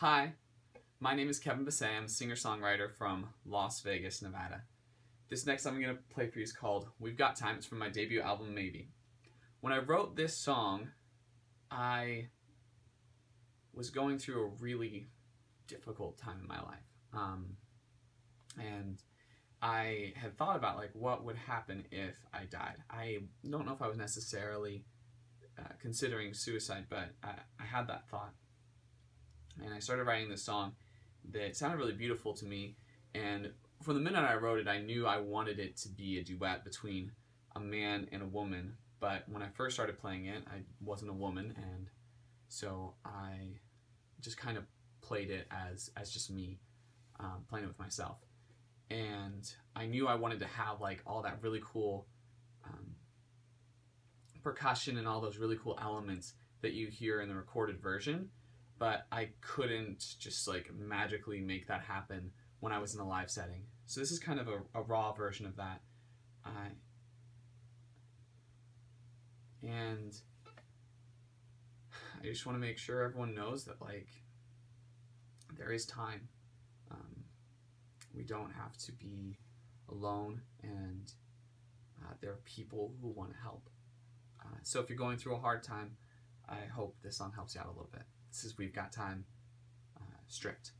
Hi, my name is Kevin Bessey. I'm a singer-songwriter from Las Vegas, Nevada. This next song I'm going to play for you is called We've Got Time. It's from my debut album, Maybe. When I wrote this song, I was going through a really difficult time in my life. Um, and I had thought about like what would happen if I died. I don't know if I was necessarily uh, considering suicide, but I, I had that thought and I started writing this song that sounded really beautiful to me. And from the minute I wrote it, I knew I wanted it to be a duet between a man and a woman. But when I first started playing it, I wasn't a woman, and so I just kind of played it as as just me um, playing it with myself. And I knew I wanted to have like all that really cool um, percussion and all those really cool elements that you hear in the recorded version but I couldn't just like magically make that happen when I was in a live setting. So this is kind of a, a raw version of that. Uh, and I just want to make sure everyone knows that like there is time. Um, we don't have to be alone, and uh, there are people who want to help. Uh, so if you're going through a hard time, I hope this song helps you out a little bit. Is We've Got Time uh, stripped.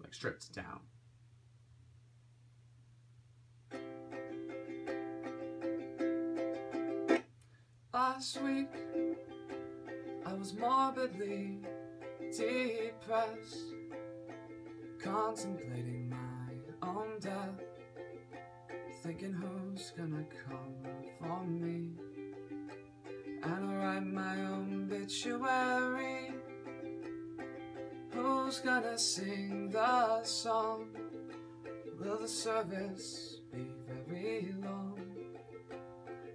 Like stripped down. Last week I was morbidly depressed Contemplating my own death Thinking who's gonna come for me I'll write my own obituary Who's gonna sing the song? Will the service be very long?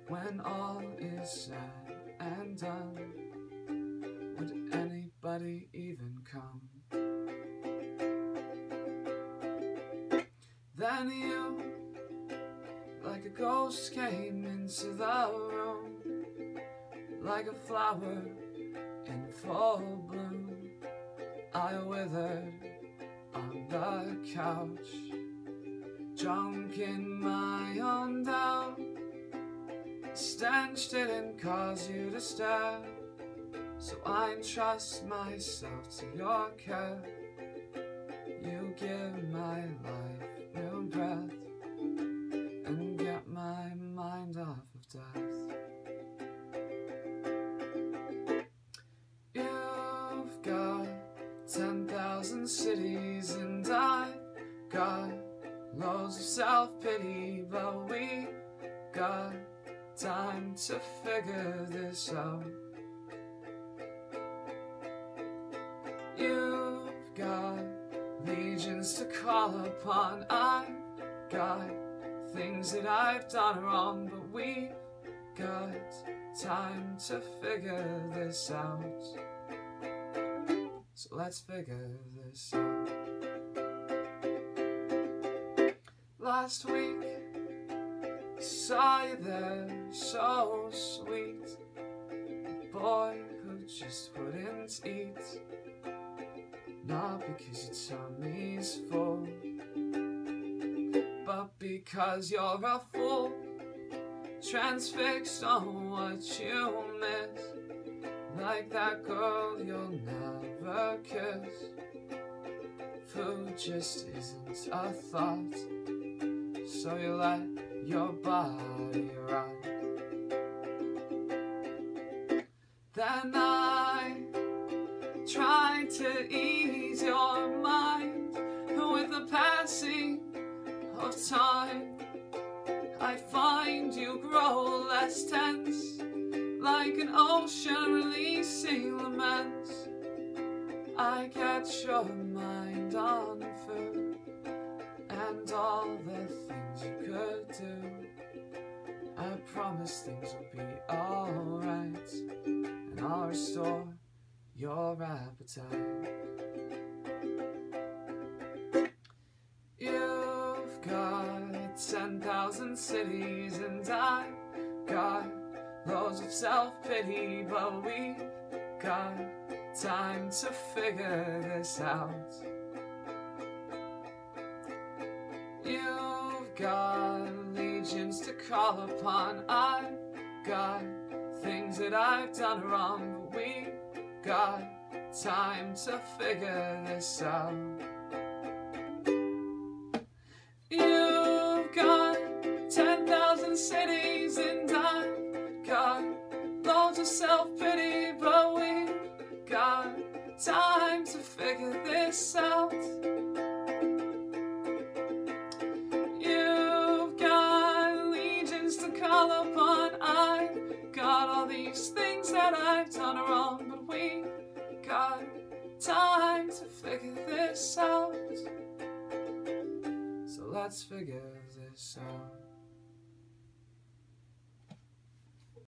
When all is said and done Would anybody even come? Then you, like a ghost, came into the room like a flower in full bloom. I withered on the couch, drunk in my own doubt. Stench didn't cause you to stare, so I entrust myself to your care. You give my life new breath and get my mind off of death. Thousand cities and I got loads of self-pity but we got time to figure this out. You've got legions to call upon. I've got things that I've done wrong but we've got time to figure this out so let's figure this out. Last week, saw you there, so sweet. A boy who just wouldn't eat. Not because your tummy's full, but because you're a fool. Transfixed on what you miss. Like that girl you'll never kiss. Food just isn't a thought. So you let your body rot. Then I tried to ease your mind. With the passing of time I find you grow less tense like an ocean releasing laments I catch your mind on food And all the things you could do. I promise things will be alright And I'll restore your appetite. You've got 10,000 cities and I've got Loads of self-pity, but we got time to figure this out. You've got legions to call upon. I've got things that I've done wrong, but we got time to figure this out. You've got 10,000 cities self-pity, but we got time to figure this out. You've got legions to call upon. I've got all these things that I've done wrong, but we got time to figure this out. So let's figure this out.